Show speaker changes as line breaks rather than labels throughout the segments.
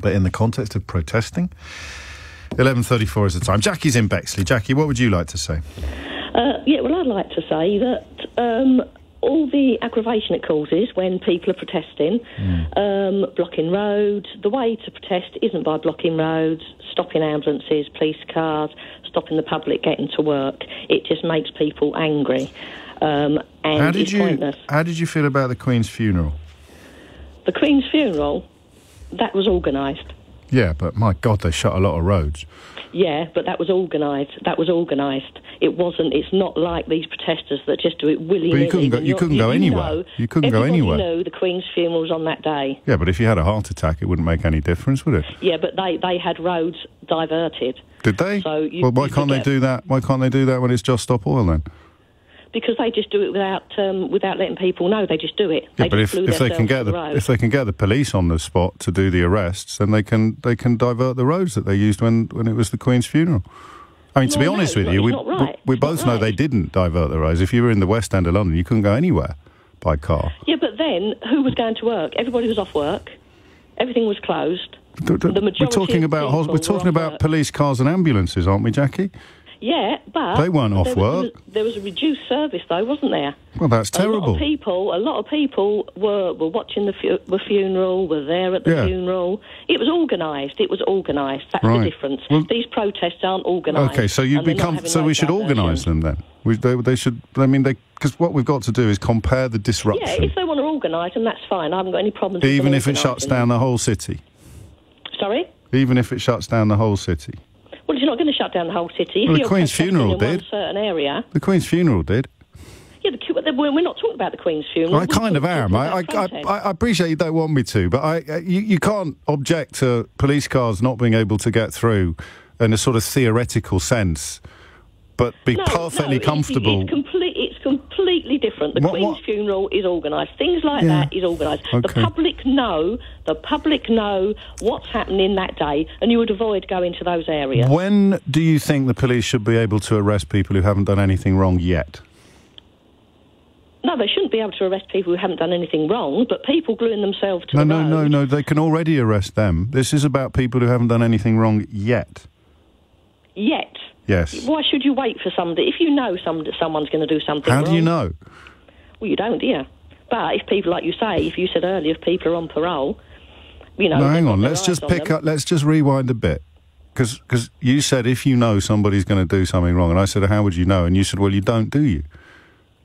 but in the context of protesting. 11.34 is the time. Jackie's in Bexley. Jackie, what would you like to say?
Uh, yeah, well, I'd like to say that um, all the aggravation it causes when people are protesting, um, blocking roads, the way to protest isn't by blocking roads, stopping ambulances, police cars, stopping the public getting to work. It just makes people angry. Um, and
How did
it's
you
pointless.
How did you feel about the Queen's funeral?
The Queen's funeral, that was organised.
Yeah, but my God, they shut a lot of roads.
Yeah, but that was organised. That was organised. It wasn't. It's not like these protesters that just do it willy nilly.
couldn't go- you couldn't go anywhere. You couldn't go anywhere.
You know, the Queen's funeral was on that day.
Yeah, but if you had a heart attack, it wouldn't make any difference, would it?
Yeah, but they they had roads diverted
Did they?
So you-
well, why
you
can't they do that? Why can't they do that when it's just stop oil then?
Because they just do it without um, without letting people know. They just do it.
Yeah,
they
but if, if they can get
to
the, if they can get the police on the spot to do the arrests, then they can they can divert the roads that they used when, when it was the Queen's funeral. I mean, to be
no,
honest with
not-
you, we,
right.
we, both know they didn't divert the roads. If you were in the West End of London, you couldn't go anywhere by car.
Yeah, but then who was going to work? Everybody was off work. Everything was closed.
D- d-
The
we're talking about we're talking about
work.
police cars and ambulances, aren't we, Jackie?
Yeah, but
They weren't off
there was,
work.
There was a reduced service, though, wasn't there?
Well, that's
A lot
terrible.
of people, a lot of people were, were watching the, fu- the funeral, were there at the
Yeah.
funeral. It was organised. It was organised. That's
Right.
the difference.
Well-
These protests aren't organised.
Okay, so you'd
and they're
become so we should organise them then. We, they, they should. I mean, they because what we've got to do is compare the disruption,
Yeah, if they want to organise them, that's fine. I haven't got any problems.
even if it shuts down the whole city.
Sorry.
Even if it shuts down the whole city.
Well, you're not going to shut down the whole city.
Well, the Queen's funeral did.
certain area.
The Queen's funeral did.
Yeah, the, we're not talking about the Queen's funeral.
I
We're
kind of am. I, I, I. Appreciate you don't want me to, but I, uh, you, you can't object to police cars not being able to get through in a sort of theoretical sense, but be
No,
perfectly
no,
comfortable.
It's, complete, it's completely different. The
What-
Queen's
what-
funeral is organised. Things like
Yeah.
that is organised. The public know. The public know what's happening that day, and you would avoid going to those areas.
when do you think the police should be able to arrest people who haven't done anything wrong yet?
No, they shouldn't be able to arrest people who haven't done anything wrong, but people gluing themselves to
No,
the
no,
road.
no, no. They can already arrest them. This is about people who haven't done anything wrong yet.
Yet.
Yes.
Why should you wait for somebody? If you know some, someone's going to do something
How
wrong,
do you know?
Well, you don't, do you? But if people, like you say, if you said earlier, if people are on parole, you know.
No, hang on. Let's just pick
them.
up. Let's just rewind a bit. Because you said if you know somebody's going to do something wrong, and I said, how would you know? And you said, well, you don't, do you?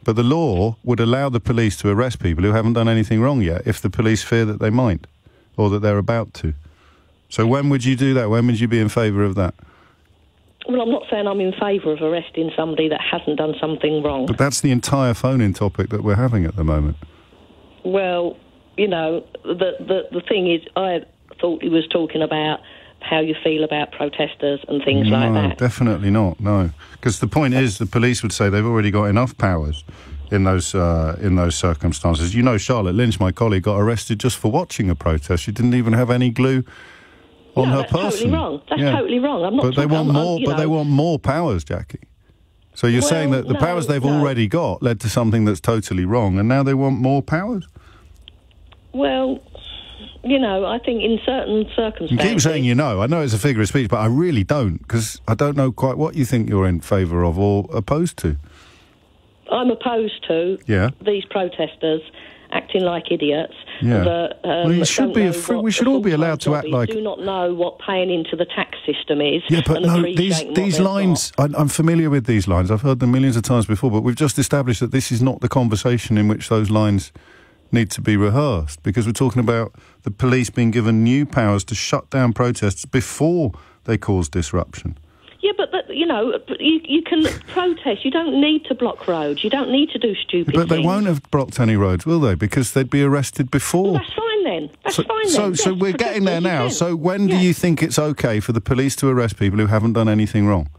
But the law would allow the police to arrest people who haven't done anything wrong yet if the police fear that they might or that they're about to. So when would you do that? When would you be in favour of that?
Well, I'm not saying I'm in favour of arresting somebody that hasn't done something wrong.
But that's the entire phone-in topic that we're having at the moment.
Well, you know, the the the thing is, I thought he was talking about how you feel about protesters and things like that.
no,
that.
definitely not. No, because the point is, the police would say they've already got enough powers in those uh, in those circumstances. You know, Charlotte Lynch, my colleague, got arrested just for watching a protest. She didn't even have any glue on
no,
her
that's
person.
totally wrong. That's totally wrong. I'm not.
But they want
I'm-
more.
you
But they want more powers, Jackie. So you're saying that the
no,
powers they've
no.
already got led to something that's totally wrong, and now they want more powers.
Well, you know, I think in certain
You
circumstances.
keep saying you know. I know it's a figure of speech, but I really don't because I don't know quite what you think you're in favour of or opposed to.
I'm opposed to
Yeah.
these protesters acting like idiots.
Yeah.
That, um,
Well, should be we should all be allowed to act like-
Do not know what paying into the tax system is.
Yeah, but no, these these lines. I, I'm familiar with these lines. I've heard them millions of times before. But we've just established that this is not the conversation in which those lines need to be rehearsed because we're talking about the police being given new powers to shut down protests before they cause disruption.
Yeah, but, but you know, you, you can protest. You don't need to block roads. You don't need to do stupid things.
But they
things.
won't have blocked any roads, will they? Because they'd be arrested before.
Well, that's fine then. That's
so,
fine
so,
then.
so
Yes,
we're getting there now. So when do you think it's okay for the police to arrest people who haven't done anything wrong?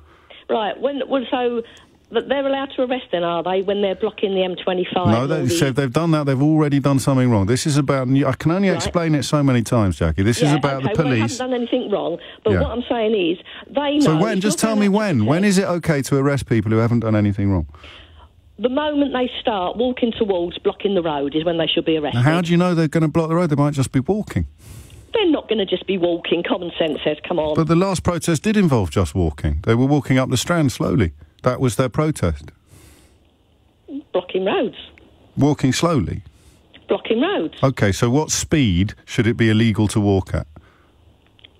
Right. When well, so that they're allowed to arrest then, are they? When they're blocking the M25?
No, they,
the-
so if they've done that, they've already done something wrong. This is about. I can only
Right.
explain it so many times, Jackie. This is about
okay,
the
Well, they haven't done anything wrong. But
Yeah.
what I'm saying is, they know.
so when? Just tell me
going out to
when. When
protest,
is it okay to arrest people who haven't done anything wrong?
The moment they start walking towards blocking the road is when they should be arrested.
Now, how do you know they're going to block the road? They might just be walking.
They're not going to just be walking. Common sense says, come on.
But the last protest did involve just walking. They were walking up the Strand slowly. That was their protest.
blocking roads.
Walking slowly.
Blocking roads.
Okay, so what speed should it be illegal to walk at?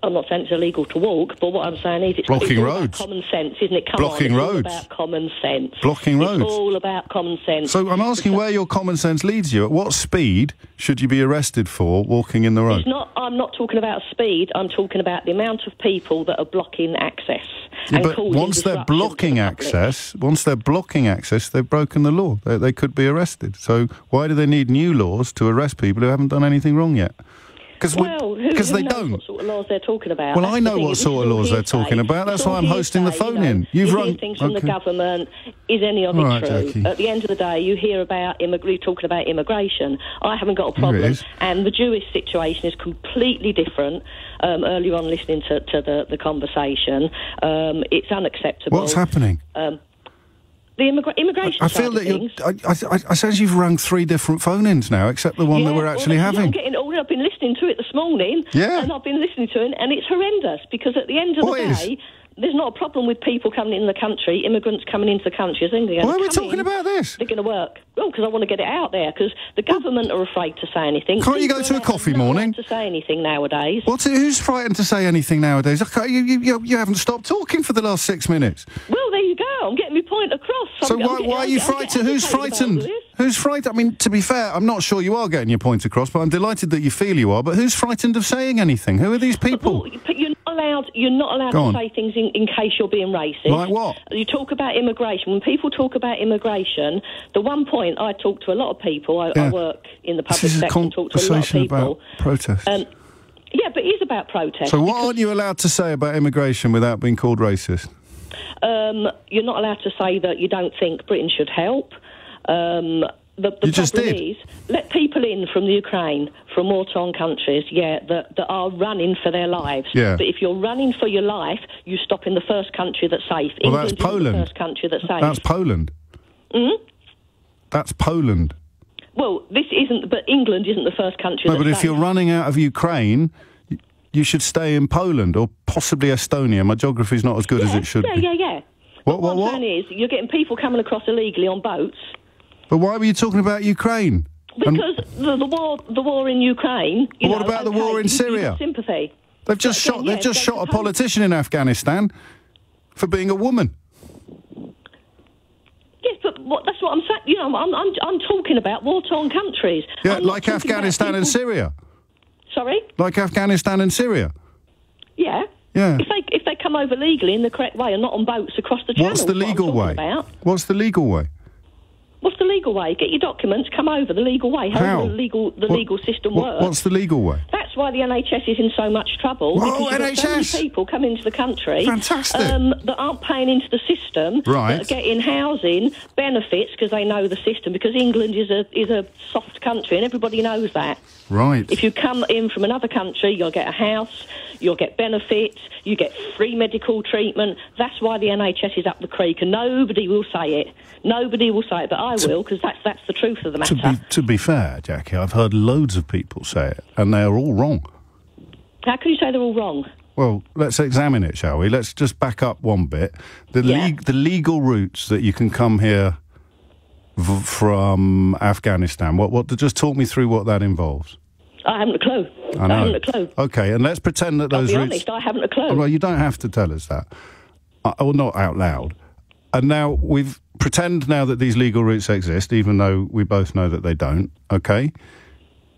I'm not saying it's illegal to walk, but what I'm saying is it's,
Blocking
it's all about
roads.
common sense, isn't it? Come
Blocking
on, it's
roads.
all about common sense.
Blocking
it's
roads.
all about common sense.
So I'm asking where your common sense leads you. At what speed should you be arrested for walking in the road?
It's not. I'm not talking about speed. I'm talking about the amount of people that are blocking access.
Yeah, but once they're
to the
blocking access, once they're blocking access, they've broken the law. They, they could be arrested. So why do they need new laws to arrest people who haven't done anything wrong yet? Because
Well,
they don't.
What sort of laws they're talking about?
Well,
That's
I know what sort of laws they're talking about. That's why I'm hosting the
hearsay, you
phone-in. You've
you
run-
things from
okay.
the government. Is any of it
right,
true?
Jackie.
At the end of the day, you hear about immig- talking about immigration. I haven't got a problem, and the Jewish situation is completely different. Um, earlier on, listening to, to the, the conversation, um, it's unacceptable.
What's happening?
Um, the immigra- immigration.
I feel that you're, I, I, I sense you've rung three different phone-ins now, except the one that we're actually
this is- I'm
having.
getting older. I've been listening to it this morning.
Yeah.
And I've been listening to it, and it's horrendous because at the end of
What
the
is?
day, there's not a problem with people coming in the country, immigrants coming into the country. Think they're
Why are we talking
in,
about this?
They're going to work. Well, because I want to get it out there because the government are afraid to say anything.
Can't you go to a coffee morning?
To say anything nowadays.
What's it, who's frightened to say anything nowadays? I can't- You, you, you, haven't stopped talking for the last six minutes.
Well, there you go. I'm getting my point across.
So
I'm, I'm
why,
getting-
why are you frightened? Who's frightened? Who's frightened? I mean, to be fair, I'm not sure you are getting your point across, but I'm delighted that you feel you are. But who's frightened of saying anything? Who are these people?
But you're not allowed. You're not allowed
Go
to
on.
say things in, in case you're being racist.
Like what?
You talk about immigration. When people talk about immigration, the one point I talk to a lot of people. I,
Yeah.
I work in the public sector and talk to a lot of people.
about protest.
Um, yeah, but it is about protest.
so what aren't you allowed to say about immigration without being called racist?
Um, you're not allowed to say that you don't think Britain should help. Um, the, the
You just
problem
did.
is let people in from the Ukraine, from war-torn countries, yeah, that, that are running for their lives.
Yeah.
But if you're running for your life, you stop in the first country that's safe.
Well,
England
that's Poland.
first country that's safe.
That's Poland.
Hmm?
That's Poland.
well, this isn't, but England isn't the first country
No, but if you're running out of Ukraine, you should stay in Poland or possibly Estonia. My geography's not as good as it should
yeah,
be.
yeah, yeah.
What, what, what?
saying is, you're getting people coming across illegally on boats.
But why were you talking about Ukraine? And
Because the, the war, the war in Ukraine. You
What
know,
about the war in
you- you've got
Syria?
Sympathy.
they've just
But
shot.
again,
They've just
they
shot a politician in Afghanistan for being a woman.
Yes, but what, that's what I'm saying. You know, I'm, I'm, I'm talking about war-torn countries.
Yeah,
I'm
like Afghanistan and Syria.
Sorry.
Like Afghanistan and Syria.
Yeah.
Yeah.
If they if they come over legally in the correct way and not on boats across the channel,
What's the legal
talking
way?
About.
What's the legal way?
What's the legal way? Get your documents, come over the legal way. How,
How?
the legal the
What-
legal system
what-
works?
What's the legal way?
That's why the NHS is in so much trouble.
Whoa,
because you've got so many people come into the country
Fantastic.
Um, that aren't paying into the system,
Right.
that are getting housing benefits because they know the system. Because England is a is a soft country, and everybody knows that.
Right.
If you come in from another country, you'll get a house, you'll get benefits, you get free medical treatment. That's why the NHS is up the creek, and nobody will say it. Nobody will say it, but I will because that's that's the truth of the
to
matter.
be to be fair, Jackie, I've heard loads of people say it, and they are all wrong.
How can you say they're all wrong?
Well, let's examine it, shall we? Let's just back up one bit. The
Yeah.
the legal routes that you can come here v- from Afghanistan. What what? Just talk me through what that involves.
I haven't a clue.
I know.
haven't a clue.
Okay, and let's pretend that
I'll
those
be
routes.
honest, I haven't a clue.
Oh, well, you don't have to tell us that. Uh, well, not out loud. And now we've pretend now that these legal routes exist, even though we both know that they don't. Okay.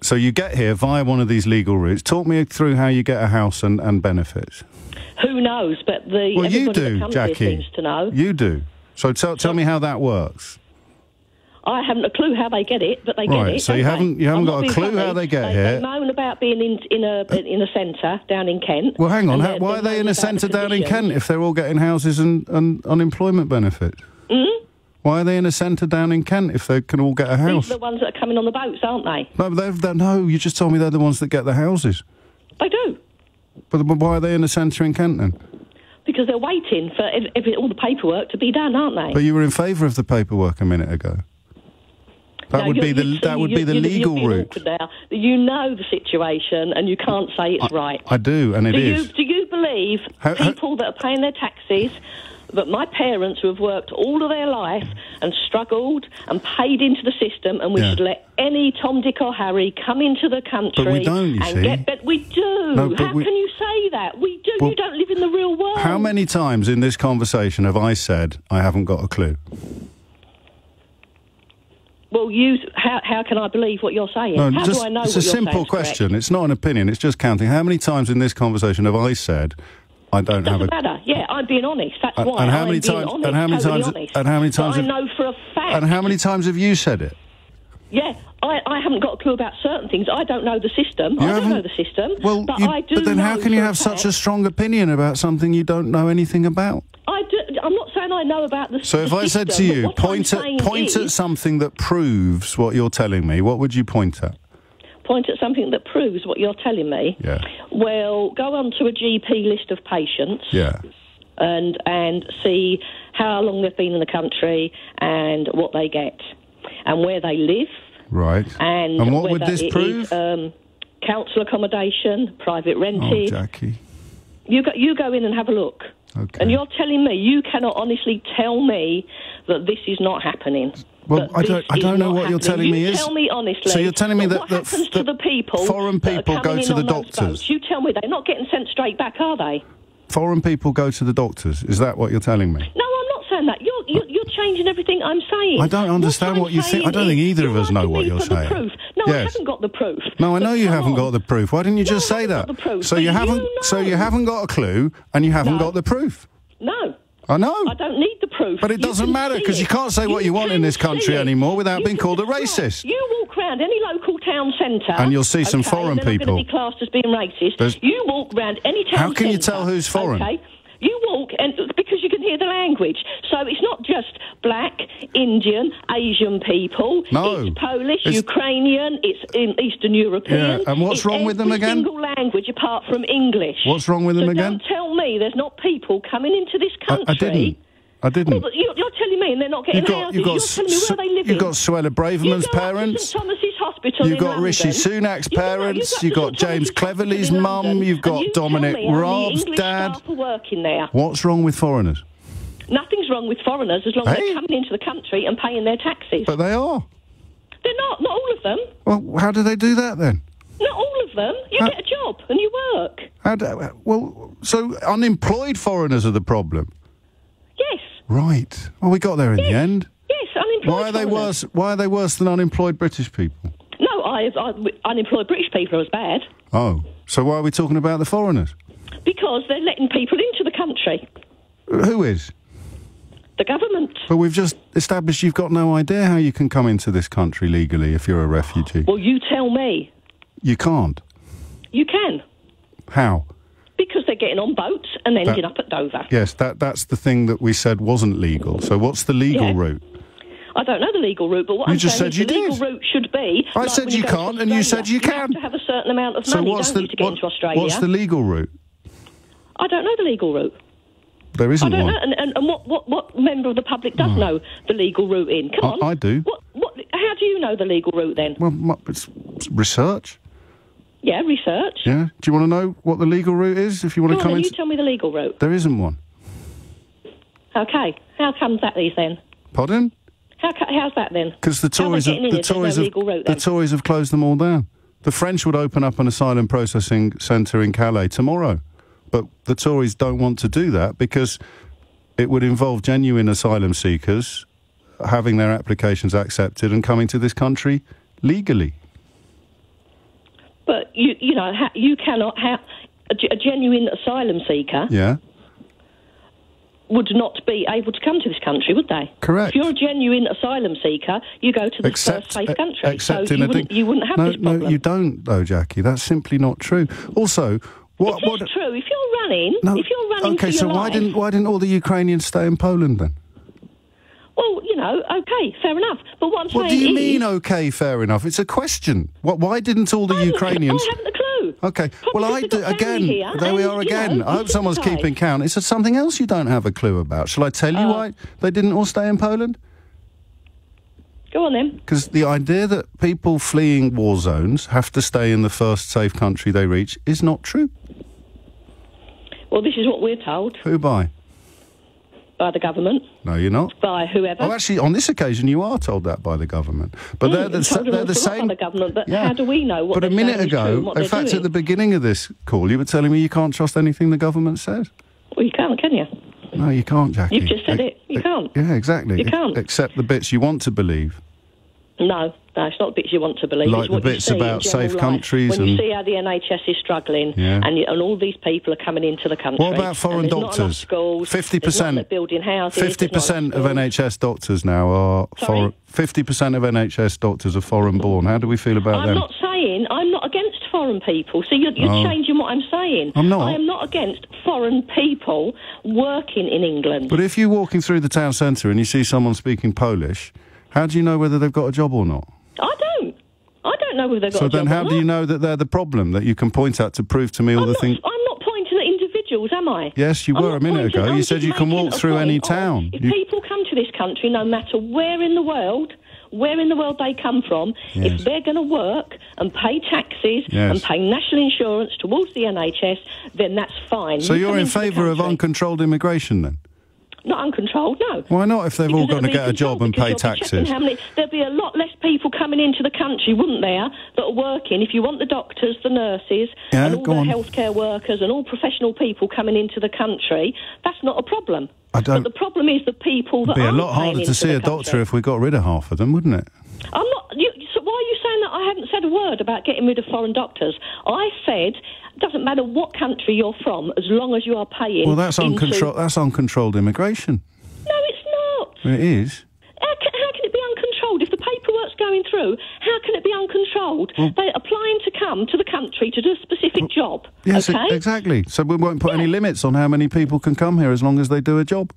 So you get here via one of these legal routes. Talk me through how you get a house and, and benefits.
Who knows? But the
Well, you do, Jackie.
here seems to know.
You do. So tell, tell me how that works.
I haven't a clue how they get it, but they get
Right,
it.
so you haven't- you haven't
I'm
got a clue
funny.
how they get
they,
here.
They moan about being in in a in a centre down in Kent.
Well, hang on. How, why
they're
they in a
the
centre down in. Kent if they're all getting houses and, and unemployment benefits?
Mm?
Why are they in a centre down in Kent if they can all get a house?
These are the ones that are coming on the boats, aren't they?
No, but they've, they're, no, you just told me they're the ones that get the houses.
They do.
But, but why are they in a centre in Kent then?
Because they're waiting for ev- ev- all the paperwork to be done, aren't they?
But you were in favour of the paperwork a minute ago. That
Now,
would be the that would be the legal route.
Now. You know the situation, and you can't say it's right.
I do, and it
do
is.
you do you believe
How- how-
people that are paying their taxes? That my parents who have worked all of their life and struggled and paid into the system, and we
Yeah.
should let any Tom, Dick, or Harry come into the country But we
don't, you
and
see.
get. But we do.
No, but
How
we-
can you say that? We do.
Well,
you don't live in the real world.
How many times in this conversation have I said I haven't got a clue?
Well, you. How, how can I believe what you're saying?
No,
how
just,
do I know
it's
what
a simple
saying's correct?
question. It's not an opinion. It's just counting. How many times in this conversation have I said I don't have
Doesn't
a?
matter. Yeah, I'm being honest. That's
And-
why.
and how
I'm
many times-
Honest,
and how many
totally
times-
Honest.
and how many times
I know for a fact.
And how many times have you said it?
Yeah, I, I haven't got a clue about certain things. I don't know the system.
You
I don't
haven't-
know the system.
Well,
but
you-
I do.
but then how can you have such a strong opinion about something you don't know anything about?
I do, I'm not saying I know about the.
So if
the
I said to you, point
I'm
at point
is,
at something that proves what you're telling me, what would you point at?
Point at something that proves what you're telling me.
Yeah.
Well, go on to a GP list of patients.
Yeah.
and and see how long they've been in the country and what they get and where they live
Right.
and,
And what would this prove?
is, um, council accommodation, private
oh. Jackie.
you go you go in and have a look.
Okay.
And you're telling me you cannot honestly tell me that this is not happening.
Well, I don't- I don't know what you're telling me
you
is-
Tell me honestly.
So you're telling me that-
what
that-
happens to the people?
foreign
that
people go to the doctors?
You tell me they're not getting sent straight back, are they?
Foreign people go to the doctors. Is that what you're telling me?
No, I'm not saying that. You're, you're, you're changing everything I'm saying.
I don't understand
I'm
what you're think. I don't think either of us know what you're saying.
Proof. No, I haven't got the proof.
No, I know you haven't
on.
got the proof. Why didn't you
No,
just say that?
got the proof,
so you
you
haven't. So you haven't got a clue, and you haven't got the proof.
No.
I know.
I don't need the proof.
But it
You
doesn't matter, because you can't say what you want in this country anymore without
You
being called a
right.
racist.
You walk round any local town centre,
And you'll see some
okay,
foreign people.
be classed as being racist.
There's-
You walk round any town.
How can you tell who's foreign?
Okay. You walk and because you can hear the language. So it's not just black, Indian, Asian people.
No.
it's Polish,
It's-
Ukrainian, it's in Eastern European.
Yeah, and what's wrong with them again?
Language apart from English.
What's wrong with them
so
again?
Don't tell me there's not people coming into this country.
I didn't. I didn't.
but you, you're telling me, and they're not getting
You got
houses.
you got
you're telling me where they live.
you got Suella Braverman's
you go
parents.
St Thomas's Hospital
You got Rishi Sunak's parents.
you
You
go
got
to St
James Cleverly's mum. You've got
you
Dominic Raab's dad.
working there.
What's wrong with foreigners?
Nothing's wrong with foreigners as long as
Hey.
they're coming into the country and paying their taxes.
But they are.
they're not. Not all of them.
Well, how do they do that then?
Not all of them. You get a job and you work.
How do, well, so unemployed foreigners are the problem.
Yes.
Right. Well, we got there in the end.
Yes. Unemployed.
Why are they
foreigners.
worse? Why are they worse than unemployed British people?
No, I, I, unemployed British people are as bad
Oh, so why are we talking about the foreigners?
because they're letting people into the country.
Who is?
The government.
But we've just established you've got no idea how you can come into this country legally if you're a refugee.
Well, you tell me.
You can't.
You can.
How?
Because they're getting on boats and ending
That-
up at Dover.
Yes, that that's the thing that we said wasn't legal. So what's the legal
Yeah.
route?
I don't know the legal route, but what
You
I'm
just
saying
said
is the
you
legal
did.
route should be.
I
like
said
when
you can't, and you said
Australia.
you can.
have to have a certain amount of
So
money,
what's the
you, to get
what-
into Australia?
what's the legal route?
I don't know the legal route.
There
I
isn't
don't
one.
know, and, and, and what, what, what member of the public does hmm. know the legal route in? Come
I-
on,
I do.
What, what, how do you know the legal route then?
Well, it's research.
Yeah, research.
Yeah. Do you want to know what the legal route is? If you want
Go
to come
then,
in,
you tell me the legal route.
there isn't one.
Okay, how comes that is then?
Pardon?
How, how's that then?
Because the
How am I
Tories, have, the
there's no
Tories, have,
route
the? Tories have closed them all down. The French would open up an asylum processing centre in Calais tomorrow, but the Tories don't want to do that because it would involve genuine asylum seekers having their applications accepted and coming to this country legally.
But you, you know, ha- you cannot have a, genuine asylum seeker
Yeah.
would not be able to come to this country, would they?
Correct.
If you're a genuine asylum seeker, you go to the
Except,
first safe country.
except
so
in
you
a
wouldn't, you wouldn't have
no,
this problem.
No, you don't, though, Jackie. That's simply not true. Also, what?
It is
what
true. If you're running,
no,
if you're running
okay, so why
life,
didn't why didn't all the Ukrainians stay in Poland then?
Well, you know, okay, fair enough. But what I'm
What do you
is,
mean? Okay, fair enough. It's a question. What? Why didn't all the
I
Ukrainians?
I haven't a clue.
Okay.
Probably
well, I do again.
here,
there we are again.
know,
I hope someone's
sympathise.
keeping count. Is there something else you don't have a clue about? Shall I tell you
Uh,
why they didn't all stay in Poland?
Go Go on then.
Because the idea that people fleeing war zones have to stay in the first safe country they reach is not true.
Well, this is what we're told
Who by?
By the government,
No, you're not.
by whoever.
Oh, actually, on this occasion, you are told that by the government. But they're
Mm,
the,
it's told
they're the same.
by the government, but
Yeah.
how do we know what
But a minute
saying is true and
ago, in fact,
doing?
at the beginning of this call, you were telling me you can't trust anything the government says.
Well, you can't, can you?
No, you can't, Jackie.
You've just said it. You can't.
Yeah, exactly.
You can't.
Except the bits you want to believe.
No, no, it's not bits you want to believe.
Like the bits about safe
life.
countries
When you see how the NHS is struggling,
Yeah.
and, you, and all these people are coming into the country.
What about foreign
and there's Not enough
doctors?
schools. 50%. building houses.
50% of. NHS doctors now are
Sorry?
foreign. Fifty percent of NHS doctors are foreign born. How do we feel about
I'm
them?
not saying I'm not against foreign people. So you're, you're
Oh.
changing what I'm saying.
I'm not.
I am not against foreign people working in England.
But if you're walking through the town centre and you see someone speaking Polish, how do you know whether they've got a job or not?
I don't. I don't know whether they've got
So
a job So
then, how do you know that they're the problem that you can point at to prove to me all
I'm
the things?
I'm not pointing at individuals, am I?
Yes, you
I'm
were a minute ago. You said you can walk through any town.
If
You-
people come to this country, no matter where in the world, where in the world they come from,
Yes.
if they're going to work and pay taxes
Yes.
and pay national insurance towards the NHS, then that's fine.
So
You
you're in favour of uncontrolled immigration then?
Not uncontrolled, no.
Why not? If they've all
Because
got to get a job and pay
you'll be checking
taxes.
many- there'll be a lot less people coming into the country, wouldn't there, that are working. If you want the doctors, the nurses,
Yeah,
and all the
on.
healthcare workers and all professional people coming into the country, that's not a problem.
I don't-
But the problem is the people that
It'd be a lot harder to see a doctor if we got rid of half of them, wouldn't it?
I'm not. You, so why are you saying that I haven't said a word about getting rid of foreign doctors? I said doesn't matter what country you're from, as long as you are paying.
Well, that's
into-
uncontrolled. That's uncontrolled immigration.
No, it's not.
It is.
How can, how can it be uncontrolled? If the paperwork's going through, how can it be uncontrolled? They're applying to come to the country to do a specific job.
Yes,
okay?
exactly. So we won't put any limits on how many people can come here as long as they do a job.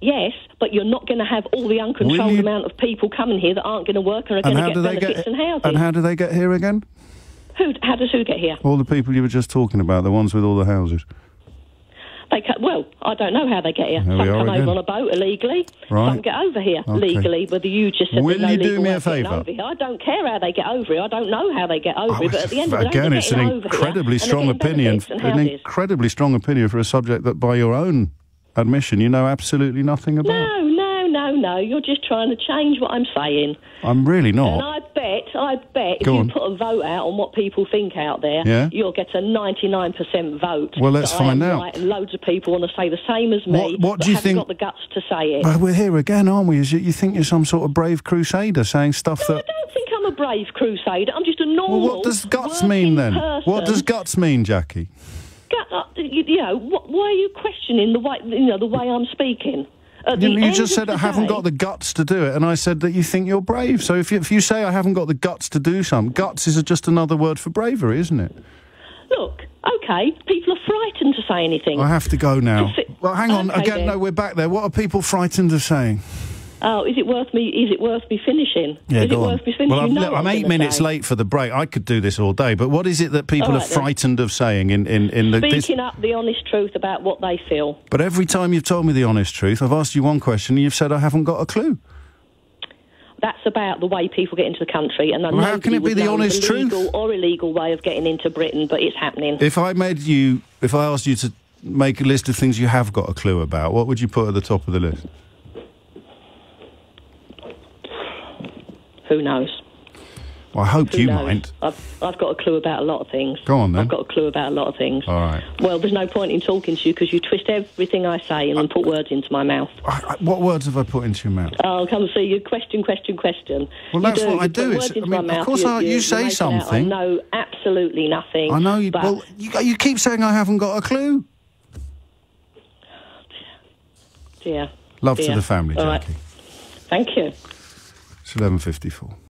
Yes, but you're not going to have all the uncontrolled
you-
amount of people coming here that aren't going to work and are going to get benefits
get?
and housing.
And how do they get here again?
Who, how does who get here?
All the people you were just talking about, the ones with all the houses.
They ca well, I don't know how they get here.
There
Some come
again.
over on a boat illegally.
Right.
Some get over here
Okay.
legally. Whether you just said
Will
no
you do me a favour?
I don't care how they get over here. I don't know how they get over
Oh,
here. But at the end of the day,
again, it's an incredibly strong opinion. An incredibly strong opinion for a subject that, by your own admission, you know absolutely nothing about.
No, no, no, no. You're just trying to change what I'm saying.
I'm really not. And.
I bet, I bet, if
Go
you put a vote out on what people think out there,
Yeah.
you'll get a 99% vote.
Well, let's
that I am
find out.
Right, and loads of people want to say the same as me.
What- what
but
do you think-
got the guts to say it.
Well, we're here again, aren't we? Is you, you think you're some sort of brave crusader saying stuff
I
that.
I don't think I'm a brave crusader. I'm just a normal.
Well, what does guts mean then?
Person.
What does guts mean, Jackie?
Uh, you, you know, why are you questioning the way you know the way I'm speaking? At
You,
the
you
end
just said I haven't
day-
got the guts to do it, and I said that you think you're brave. So if you, if you say I haven't got the guts to do something, guts is just another word for bravery, isn't it?
Look, okay, people are frightened to say anything.
I have to go now. Well, hang on.
Okay,
Again,
then.
no, we're back there. What are people frightened of saying?
Oh, is it worth me? Is it worth me finishing? is it
go on.
worth me finishing?
Well, I'm,
You know
I'm eight minutes
say.
late for the break. I could do this all day, but what is it that people are
right, then.
frightened of saying in, in, in the. This,
Speaking up the honest truth about what they feel.
but every time you've told me the honest truth, I've asked you one question and you've said I haven't got a clue.
That's about the way people get into the country, and
Well, how can it be the honest truth?
legal or illegal way of getting into Britain, but it's happening.
If I made you, if I asked you to make a list of things you have got a clue about, what would you put at the top of the list?
Who knows?
Well, I hope
Who
you
knows?
might.
I've, I've got a clue about a lot of things.
Go on, then.
I've got a clue about a lot of things.
All right.
Well, there's no point in talking to you because you twist everything I say and then put words into my mouth.
I, I, what words have I put into your mouth?
I'll come and see you. Question, question, question.
Well,
You
that's
do.
what I
You
do. It's- I mean, of
mouth.
course I- you say
make it out. I
something.
know absolutely nothing.
I know you. Well, you, you keep saying I haven't got a clue.
dear.
Love to the family,
All right.
Jackie.
Thank you.
It's eleven fifty-four.